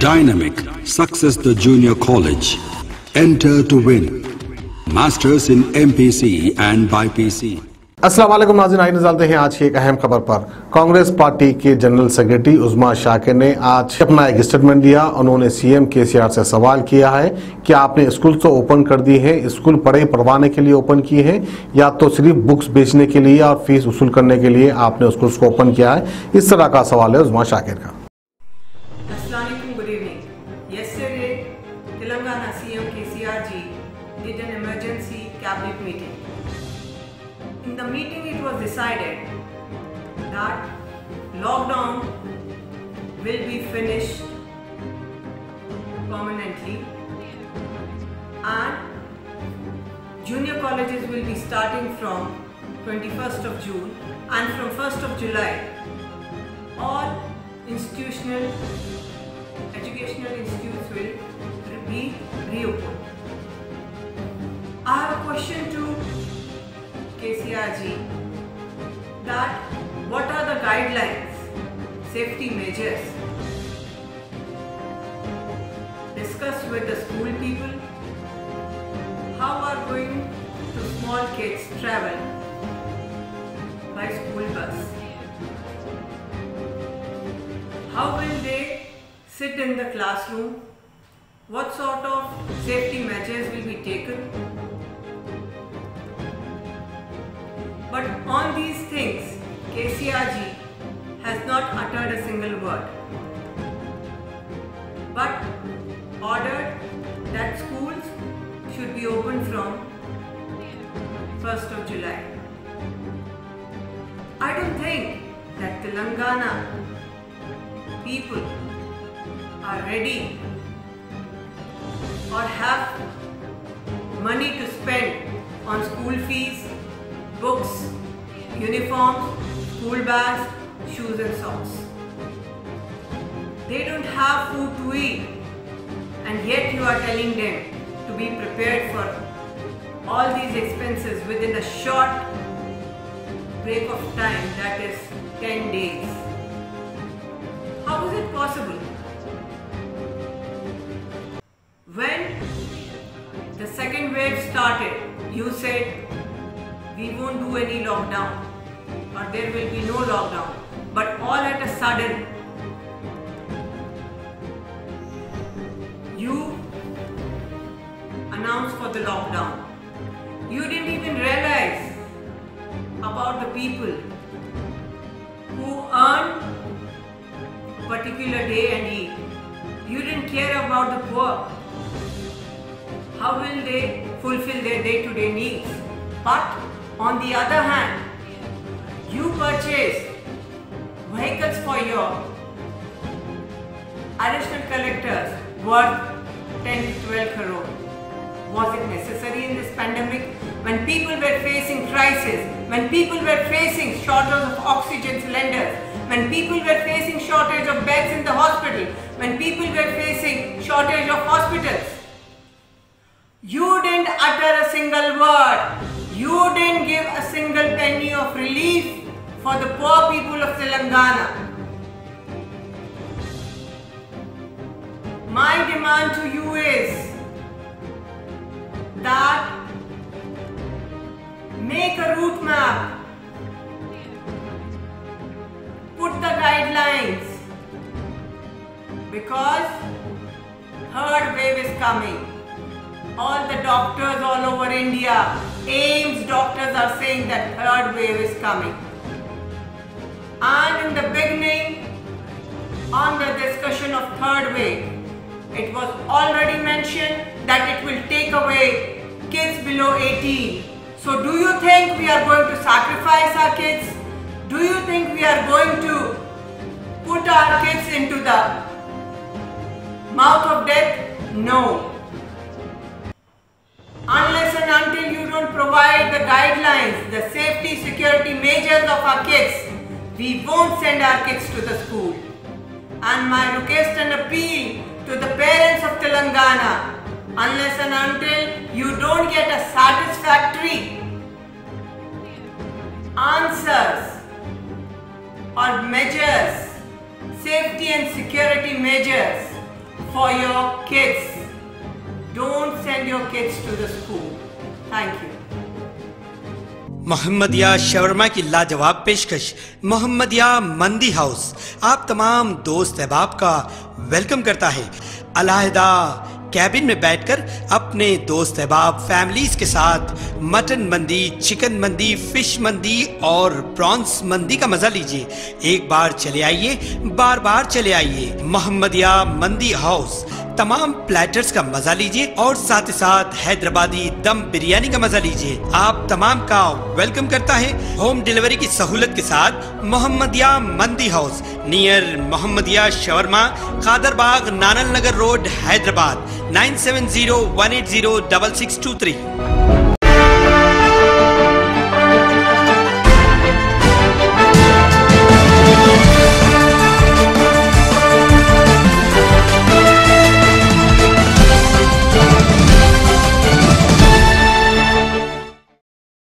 Dynamic Success the Junior College. Enter to win. Masters in MPC and BIPC. अस्सलाम वालेकुम नाज़रीन आइए नज़र डालते हैं आज की एक अहम खबर पर कांग्रेस पार्टी के जनरल सेक्रेटरी उजमा शाकिर ने आज अपना एक स्टेटमेंट दिया उन्होंने सीएम केसीआर से सवाल किया है कि आपने स्कूल तो ओपन कर दी है, स्कूल पढ़े पढ़वाने के लिए ओपन किए हैं, या तो सिर्फ़ बुक्स बेचने के लिए और फ़ीस वसूल करने के लिए आपने स्कूल को ओपन किया है इस तरह का सवाल है उजमा शाकिर का Telangana CM KCRG did an emergency cabinet meeting. In the meeting, it was decided that lockdown will be finished permanently and junior colleges will be starting from 21st of June and from 1st of July all institutional educational institutes will I have a question to KCRG that what are the guidelines, safety measures discussed with the school people? How are going to small kids travel by school bus? How will they sit in the classroom? What sort of safety measures will be taken? But on these things, KCRG has not uttered a single word. But ordered that schools should be open from 1st of July. I don't think that the Telangana people are ready or have money to spend on school fees, books, uniforms, school bags, shoes and socks. They don't have food to eat and yet you are telling them to be prepared for all these expenses within a short break of time that is 10 days. How is it possible? Wave started, you said we won't do any lockdown or there will be no lockdown. But all at a sudden, you announced for the lockdown. You didn't even realize about the people who earn particular day and eat. You didn't care about the poor. How will they fulfill their day-to-day needs? But on the other hand, you purchase vehicles for your additional collectors worth 10 to 12 crore. Was it necessary in this pandemic? When people were facing crisis, when people were facing shortage of oxygen cylinders, when people were facing shortage of beds in the hospital, when people were facing shortage of hospitals, you didn't utter a single word. You didn't give a single penny of relief for the poor people of Telangana. My demand to you is that make a route map, put the guidelines because third wave is coming. All the doctors all over India, AIIMS doctors are saying that third wave is coming. And in the beginning, on the discussion of third wave, it was already mentioned that it will take away kids below 18. So do you think we are going to sacrifice our kids? Do you think we are going to put our kids into the mouth of death? No. Unless and until you don't provide the guidelines, the safety security measures of our kids, we won't send our kids to the school. And my request and appeal to the parents of Telangana, unless and until you don't get a satisfactory answers or measures, safety and security measures for your kids. Don't send your kids to the school. Thank you. Mohammadiya shawarma की लाजवाब पेशकश Mohammadia Mandi house, आप तमाम दोस्त अहबाब का welcome करता है अलाहदा कैबिन में बैठकर अपने दोस्त अहबाब, फैमिलीज़ के साथ मटन मंदी, चिकन मंदी, फ़िश मंदी और प्रॉन्स मंदी का मज़ा लीजिए एक बार चले आइए, बार बार चले आइए मोहम्मदिया मंदी हाउस तमाम प्लेटर्स का मज़ा लीजिए और साथ ही साथ हैदराबादी दम बिरयानी का मज़ा लीजिए। आप तमाम का वेलकम करता है होम डिलीवरी की सहूलत के साथ Mohammadia Mandi house near Mohammadia Shawarma Qadarbagh Nanal Nagar road, Hyderabad, nine seven zero one eight zero double six two three.